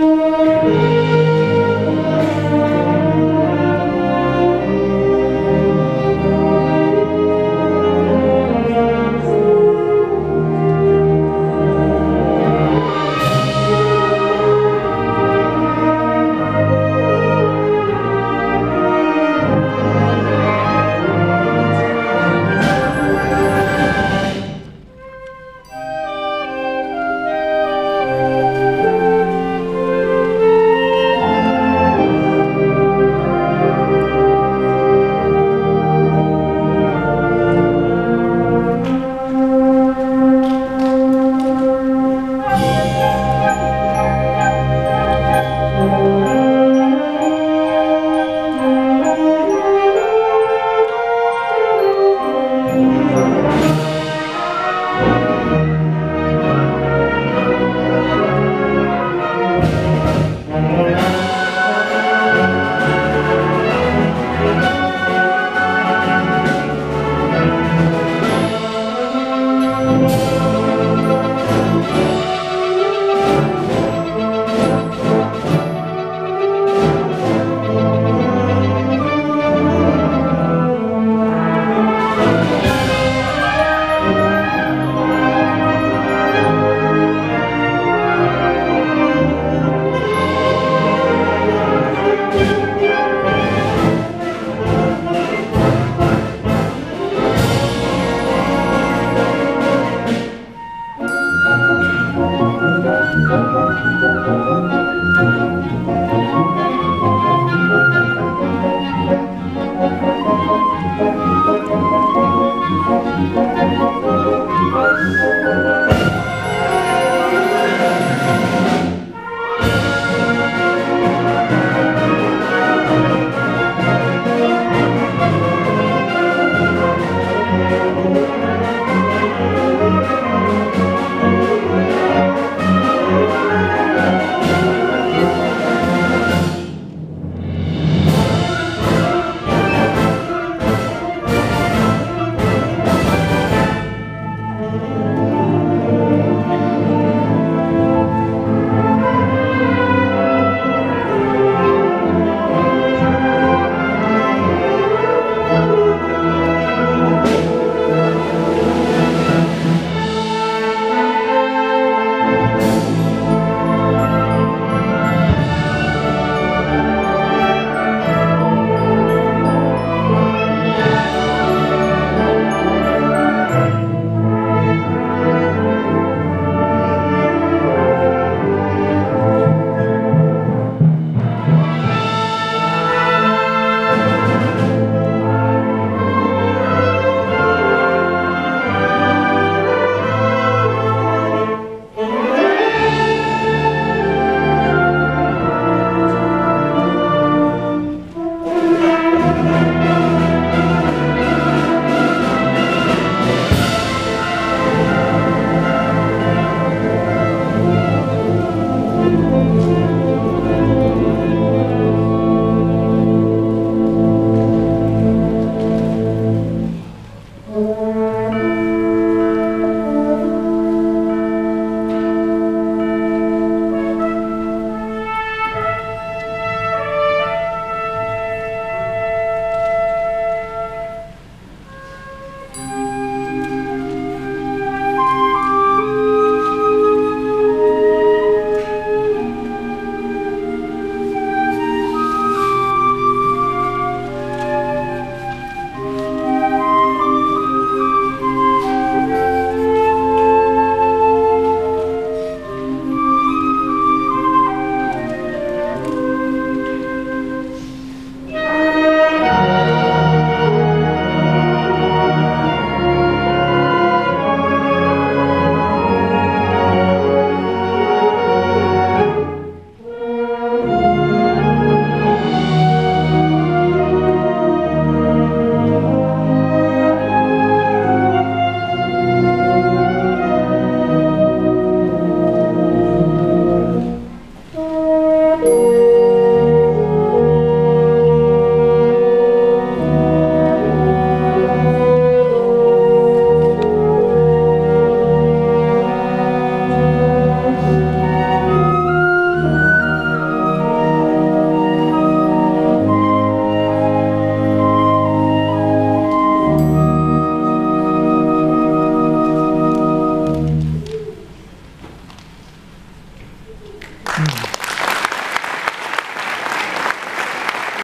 Música